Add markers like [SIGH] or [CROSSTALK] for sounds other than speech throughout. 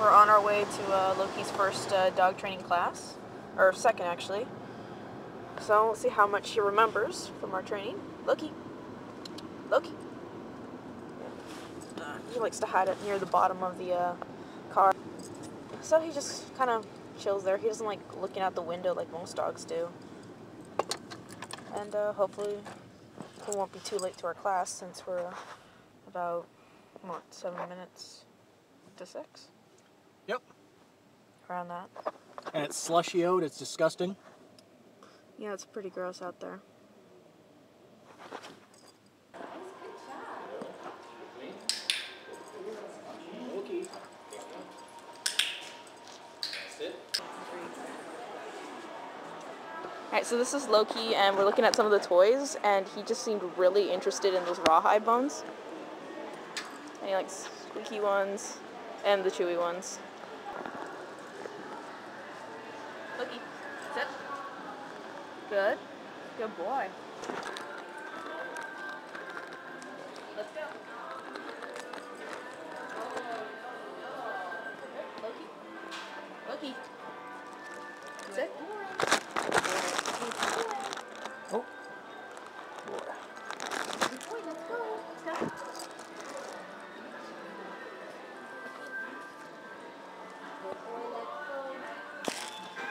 We're on our way to uh, Loki's first uh, dog training class, or second actually. So let's see how much he remembers from our training. Loki, Loki. Uh, he likes to hide it near the bottom of the uh, car. So he just kind of chills there. He doesn't like looking out the window like most dogs do. And uh, hopefully we won't be too late to our class since we're about what seven minutes to six Yep. around that. And it's slushy out. It's disgusting. Yeah, it's pretty gross out there. Alright, so this is Loki, and we're looking at some of the toys, and he just seemed really interested in those rawhide bones. And he likes squeaky ones and the chewy ones. Loki, sit. Good. Good boy. Let's go. Loki. Loki. Sit. Oh. Good boy, let's go. Let's go.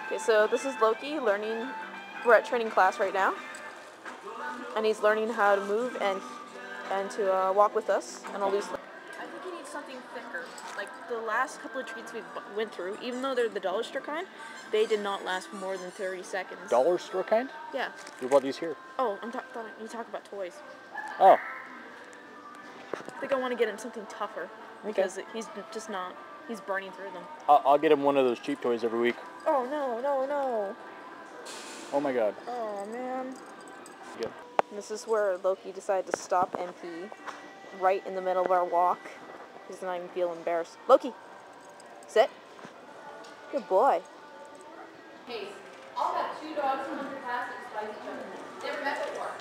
Okay, so this is Loki learning. We're at training class right now, and he's learning how to move and and to uh, walk with us and all these. I think he needs something thicker. Like the last couple of treats we went through, even though they're the dollar store kind, they did not last more than thirty seconds. Dollar store kind? Yeah. What about these here? Oh, I'm ta- thought you talk about toys. Oh. I think I want to get him something tougher because he's just not. He's burning through them. I'll, I'll get him one of those cheap toys every week. Oh no no no! Oh my god. Oh man. Good. This is where Loki decided to stop and pee, right in the middle of our walk. He does not even feel embarrassed. Loki, sit. Good boy. case. I'll have two dogs come to class and spice each other. Never met before.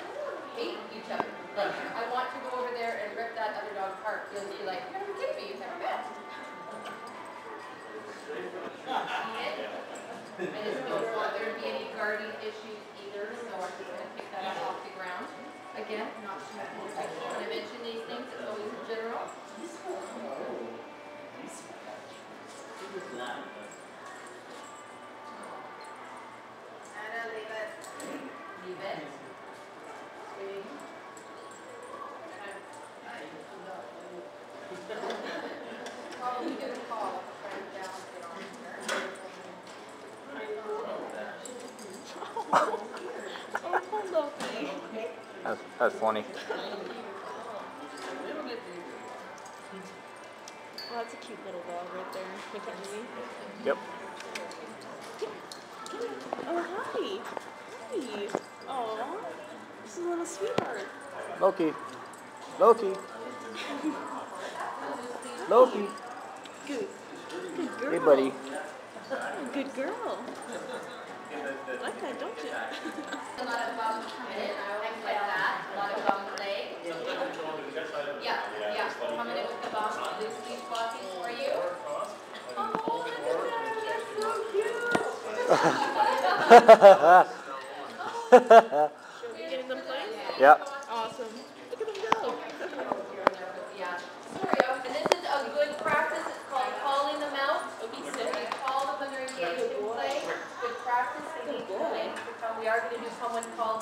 Hate each other. Like, I want to go over there and rip that other dog apart. You'll be like, you're never kidding me, you've never met. [LAUGHS] And it's no want there to be issues either, so I'm just gonna pick that up off the ground. Again, not to when I mention these things, it's always in general. Anna, leave it. Leave it. Sweet. Probably get a call, try and balance it on here. Oh, Loki. That's, that's funny. Oh, that's a cute little dog right there. Mackenzie. Yep. Oh, hi. Hi. Oh, this is a little sweetheart. Loki. Loki. Loki. Good. Good girl. Hey, buddy. Good girl. Like that, don't you? A lot of bum coming in, I always like that, a lot of bum leg. Yeah, yeah, coming in with the bum, loose leash walking for you. Oh, look at that, [LAUGHS] oh, you're so cute. Getting them playing? Yeah. Awesome. Look at them go. [LAUGHS] Yeah, sorry, uh, and this is a good practice, it's called calling them out. Okay, So sit. we call them when they're engaged in play, good practice, they need to play. We are gonna do someone called.